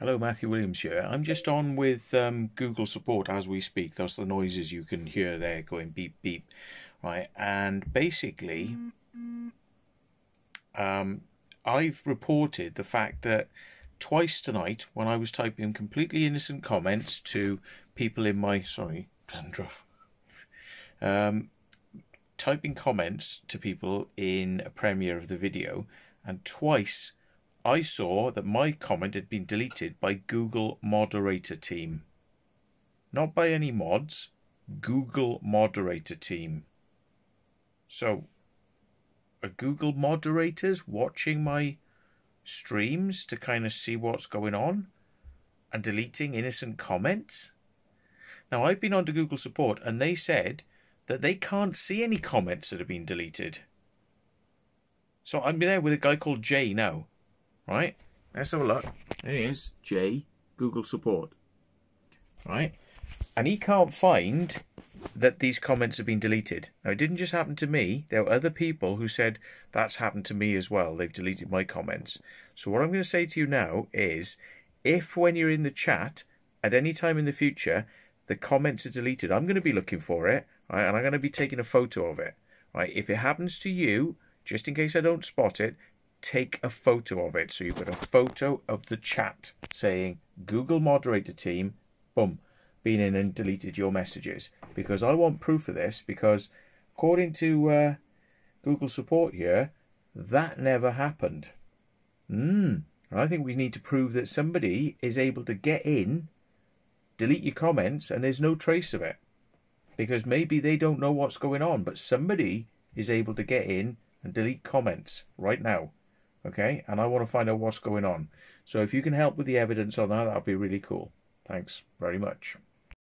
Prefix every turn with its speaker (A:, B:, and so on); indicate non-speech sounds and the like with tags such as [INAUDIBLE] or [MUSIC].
A: Hello, Matthew Williams here. I'm just on with um, Google support as we speak. That's the noises you can hear there going beep beep, right? And basically, um, I've reported the fact that twice tonight, when I was typing completely innocent comments to people in my sorry [LAUGHS] dandruff, um, typing comments to people in a premiere of the video, and twice I saw that my comment had been deleted by Google moderator team. Not by any mods, Google moderator team. So, are Google moderators watching my streams to kind of see what's going on and deleting innocent comments? Now, I've been on to Google support and they said that they can't see any comments that have been deleted. So I'm there with a guy called Jay now right? Let's have a look. There he is, Jay, Google support, right? And he can't find that these comments have been deleted. Now, it didn't just happen to me. There were other people who said that's happened to me as well. They've deleted my comments. So what I'm going to say to you now is, if when you're in the chat at any time in the future, the comments are deleted, I'm going to be looking for it, right? And I'm going to be taking a photo of it, right? If it happens to you, just in case I don't spot it, take a photo of it. So you've got a photo of the chat saying Google moderator team, boom, been in and deleted your messages. Because I want proof of this because according to uh, Google support here, that never happened. Hmm. I think we need to prove that somebody is able to get in, delete your comments, and there's no trace of it. Because maybe they don't know what's going on, but somebody is able to get in and delete comments right now okay? And I want to find out what's going on. So if you can help with the evidence on that, that would be really cool. Thanks very much.